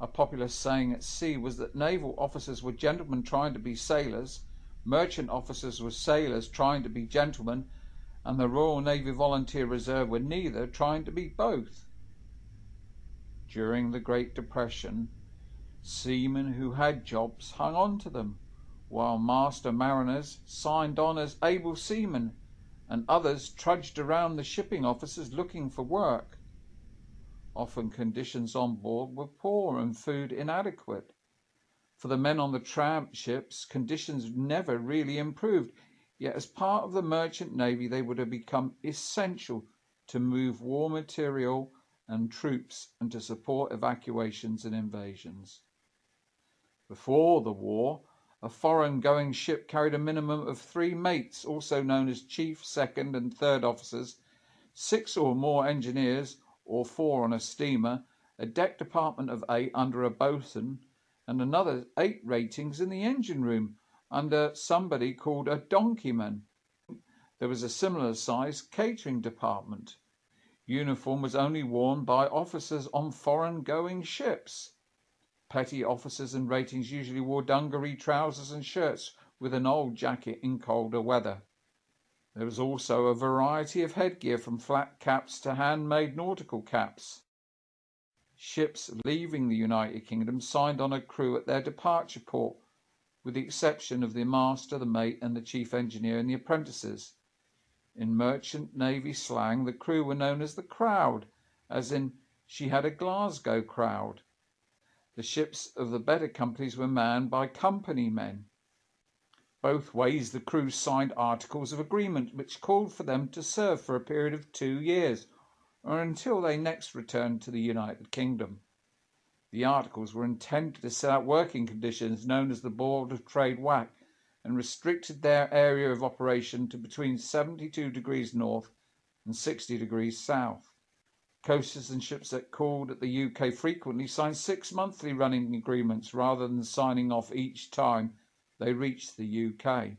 A popular saying at sea was that naval officers were gentlemen trying to be sailors, merchant officers were sailors trying to be gentlemen, and the Royal Navy Volunteer Reserve were neither, trying to be both. During the Great Depression, seamen who had jobs hung on to them, while master mariners signed on as able seamen, and others trudged around the shipping offices looking for work. Often conditions on board were poor and food inadequate. For the men on the tramp ships, conditions never really improved, yet as part of the merchant navy they would have become essential to move war material and troops and to support evacuations and invasions. Before the war, a foreign going ship carried a minimum of three mates, also known as chief, second, and third officers, six or more engineers, or four on a steamer, a deck department of eight under a boatswain, and another eight ratings in the engine room under somebody called a donkeyman. There was a similar sized catering department. Uniform was only worn by officers on foreign going ships. Petty officers and ratings usually wore dungaree trousers and shirts with an old jacket in colder weather. There was also a variety of headgear from flat caps to handmade nautical caps. Ships leaving the United Kingdom signed on a crew at their departure port, with the exception of the master, the mate, and the chief engineer and the apprentices. In merchant navy slang, the crew were known as the crowd, as in she had a Glasgow crowd. The ships of the better companies were manned by company men. Both ways the crews signed articles of agreement which called for them to serve for a period of two years, or until they next returned to the United Kingdom. The articles were intended to set out working conditions known as the Board of Trade whack and restricted their area of operation to between 72 degrees north and 60 degrees south. Coasters and ships that called at the UK frequently signed six monthly running agreements rather than signing off each time they reached the UK.